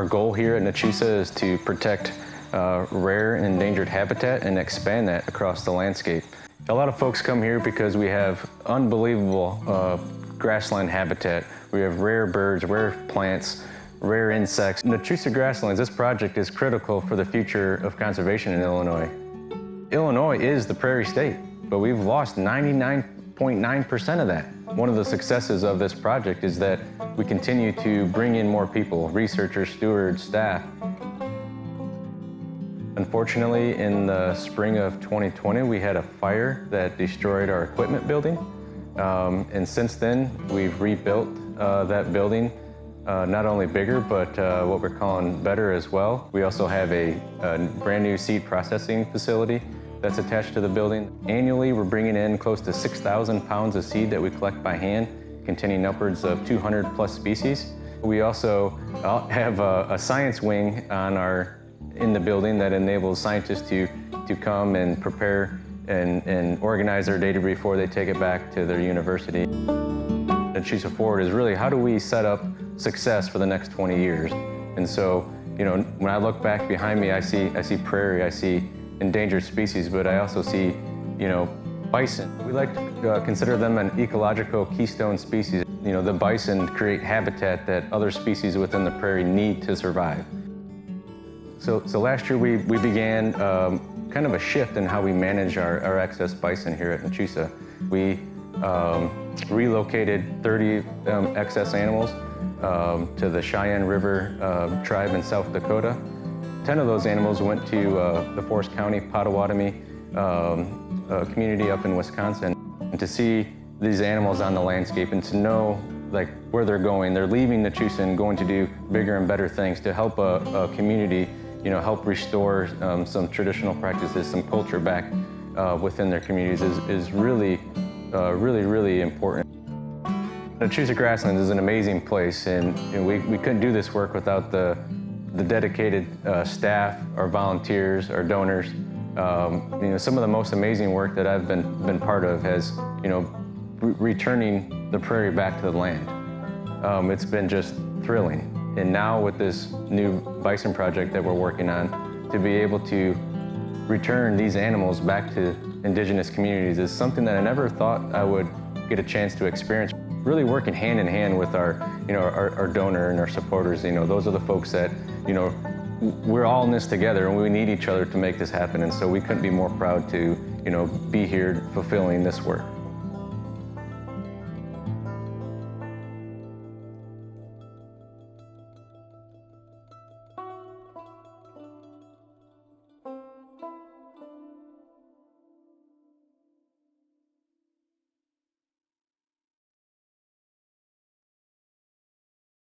Our goal here at Nachusa is to protect uh, rare and endangered habitat and expand that across the landscape. A lot of folks come here because we have unbelievable uh, grassland habitat. We have rare birds, rare plants, rare insects. Nachusa grasslands, this project is critical for the future of conservation in Illinois. Illinois is the prairie state, but we've lost 99.9% of that. One of the successes of this project is that we continue to bring in more people, researchers, stewards, staff. Unfortunately, in the spring of 2020, we had a fire that destroyed our equipment building. Um, and since then, we've rebuilt uh, that building, uh, not only bigger, but uh, what we're calling better as well. We also have a, a brand new seed processing facility that's attached to the building. Annually, we're bringing in close to 6,000 pounds of seed that we collect by hand, containing upwards of 200 plus species. We also uh, have a, a science wing on our in the building that enables scientists to, to come and prepare and, and organize their data before they take it back to their university. Nachusa Forward is really how do we set up success for the next 20 years? And so, you know, when I look back behind me, I see, I see prairie, I see endangered species, but I also see, you know, bison. We like to uh, consider them an ecological keystone species. You know, the bison create habitat that other species within the prairie need to survive. So, so last year we, we began um, kind of a shift in how we manage our, our excess bison here at Nachusa. We um, relocated 30 um, excess animals um, to the Cheyenne River uh, tribe in South Dakota. 10 of those animals went to uh, the Forest County Potawatomi um, uh, community up in Wisconsin. And to see these animals on the landscape and to know like where they're going, they're leaving Nachusa and going to do bigger and better things to help a, a community, you know, help restore um, some traditional practices, some culture back uh, within their communities is, is really, uh, really, really important. Nachusa Grasslands is an amazing place and know, we, we couldn't do this work without the the dedicated uh, staff, our volunteers, our donors. Um, you know, some of the most amazing work that I've been, been part of has, you know, re returning the prairie back to the land. Um, it's been just thrilling. And now with this new bison project that we're working on, to be able to return these animals back to indigenous communities is something that I never thought I would get a chance to experience really working hand in hand with our, you know, our, our, donor and our supporters. You know, those are the folks that, you know, we're all in this together and we need each other to make this happen. And so we couldn't be more proud to, you know, be here fulfilling this work.